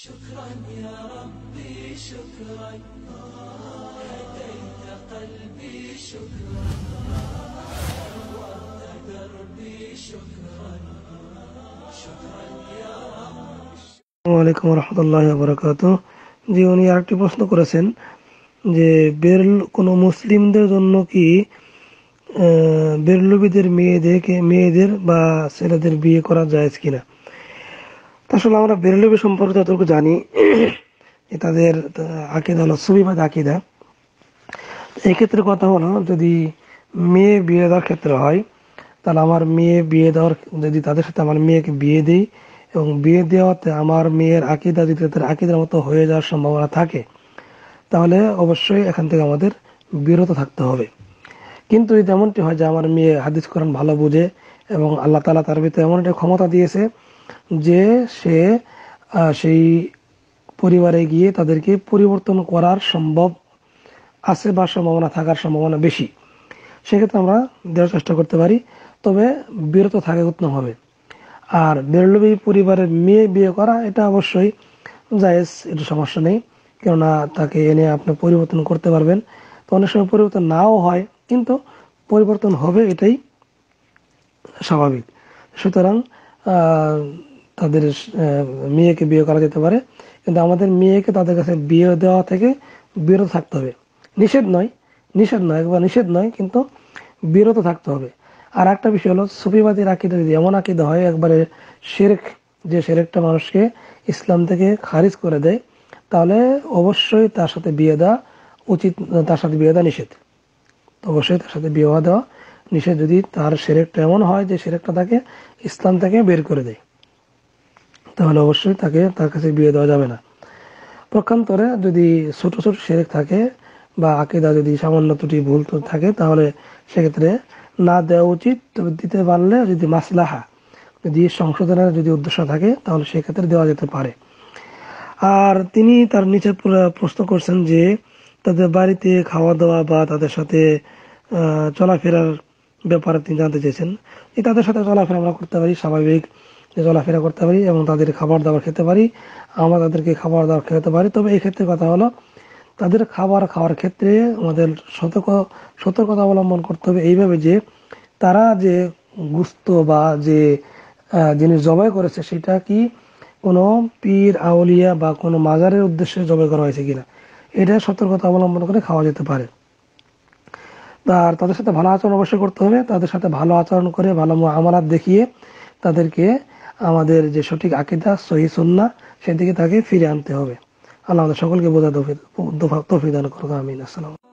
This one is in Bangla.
شكرا يا ربي شكرا هديت قلبي شكرا نورت دربي شكرا شكرا يا رب আসসালামু আলাইকুম রহমতুল্লাহ বরকাত জি উনি আরেকটি প্রশ্ন করেছেন যে বেরল কোনো মুসলিমদের জন্য কি আহ, বেরলবিদের মেয়েদেরকে মেয়েদের বা ছেলেদের বিয়ে করা যায় কিনা তা আসলে আমরা বেরলবি সম্পর্কে যতটুকু জানি, যে তাদের আকিদা হলো সুবিবাদ আকিদা। এই ক্ষেত্রে কথা হলো, যদি মেয়ে বিয়ে দেওয়ার ক্ষেত্রে হয়, তাহলে আমার মেয়ে বিয়ে দেওয়ার, যদি তাদের সাথে আমার মেয়েকে বিয়ে দিই এবং বিয়ে দেওয়াতে আমার মেয়ের আকিদা যদি তাদের আকিদার মতো হয়ে যাওয়ার সম্ভাবনা থাকে, তাহলে অবশ্যই এখান থেকে আমাদের বিরত থাকতে হবে। কিন্তু যদি এমনটি হয় যে আমার মেয়ে হাদিস কোরআন ভালো বুঝে এবং আল্লাহ তালা তার ভিতরে এমন একটা ক্ষমতা দিয়েছে যে সে সেই পরিবারে গিয়ে তাদেরকে পরিবর্তন করার সম্ভব আছে বা সম্ভাবনা থাকার সম্ভাবনা বেশি। সেক্ষেত্রে আমরা দেওয়ার চেষ্টা করতে পারি, তবে বিরত থাকে উত্তম হবে। আর বেরলবি পরিবারের মেয়ে বিয়ে করা, এটা অবশ্যই জায়েজ, এটা সমস্যা নেই। কেননা তাকে এনে আপনি পরিবর্তন করতে পারবেন। তো অনেক সময় পরিবর্তন নাও হয়, কিন্তু পরিবর্তন হবে এটাই স্বাভাবিক। সুতরাং তাদের মেয়েকে বিয়ে করা যেতে পারে। কিন্তু আমাদের মেয়েকে তাদের কাছে বিয়ে দেওয়া থেকে বিরত থাকতে হবে। নিষেধ নয় নিষেধ নয়, একবার নিষেধ নয়, কিন্তু বিরত থাকতে হবে। আর একটা বিষয় হলো, সুফিবাদীর আকিদা যদি এমন আকিদা হয়, একবারে শেরেক, যে শেরেকটা মানুষকে ইসলাম থেকে খারিজ করে দেয়, তাহলে অবশ্যই তার সাথে বিয়ে দেওয়া উচিত, তার সাথে বিয়ে দেওয়া নিষেধ। অবশ্যই তার সাথে বিবাহ দেওয়া নিষেধ। যদি তার সেরেকটা এমন হয়, যে সেরেকটা তাকে ইসলাম থেকে বের করে দেয়। তাহলে অবশ্যই তাকে তার কাছে বিয়ে দেওয়া যাবে না। পক্ষান্তরে যদি ছোট ছোট সেরেক থাকে বা আকিদা যদি সামান্য ত্রুটি ভুল থাকে, তাহলে সেক্ষেত্রে না দেওয়া উচিত। তবে দিতে পারলে যদি মাসলাহা, যদি সংশোধনের যদি উদ্দেশ্য থাকে, তাহলে সেক্ষেত্রে দেওয়া যেতে পারে। আর তিনি তার নিচে প্রশ্ন করছেন যে, তাদের বাড়িতে খাওয়া দাওয়া বা তাদের সাথে চলাফেরার ব্যাপারে তিনি জানতে চেয়েছেন। তাদের সাথে চলাফেরা আমরা করতে পারি স্বাভাবিক। চলাফেরা করতে পারি এবং তাদের খাবার দাবার খেতে পারি, আমরা তাদেরকে খাবার দাবার খেতে পারি। তবে এই ক্ষেত্রে কথা হলো, তাদের খাবার খাওয়ার ক্ষেত্রে আমাদের সতর্ক, সতর্কতা অবলম্বন করতে হবে এইভাবে যে তারা যে গুস্ত বা যে জিনিস জবাই করেছে সেটা কি কোনো পীর, আউলিয়া বা কোনো মাজারের উদ্দেশ্যে জবাই করা হয়েছে কিনা, এটা সতর্কতা অবলম্বন করে খাওয়া যেতে পারে। আর তাদের সাথে ভালো আচরণ অবশ্যই করতে হবে। তাদের সাথে ভালো আচরণ করে, ভালো আমালাত দেখিয়ে তাদেরকে আমাদের যে সঠিক আকিদা, সহি সুন্না সেদিকে তাকে ফিরে আনতে হবে। আল্লাহ আমাদের সকলকে বোঝা তফিক দান করুক, আমিন। আসসালাম